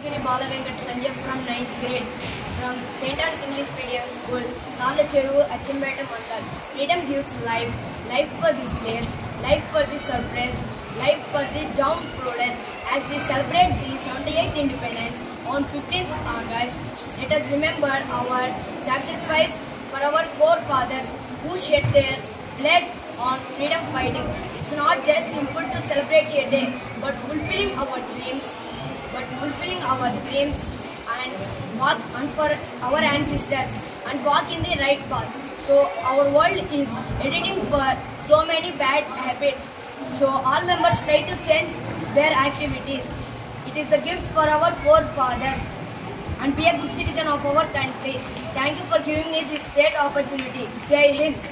Bala Venkat Sanjay from 9th grade from St. John's English Medium School, Kalacheru, Achimbeta Mandal. Freedom gives life, life for the slaves, life for the suppressed, life for the downtrodden. As we celebrate the 78th independence on 15th August, let us remember our sacrifice for our forefathers who shed their blood on freedom fighting. It's not just simple to celebrate a day, but fulfilling our dreams our dreams and walk and for our ancestors and walk in the right path. So our world is editing for so many bad habits. So all members try to change their activities. It is the gift for our forefathers and be a good citizen of our country. Thank you for giving me this great opportunity. Jai Hind.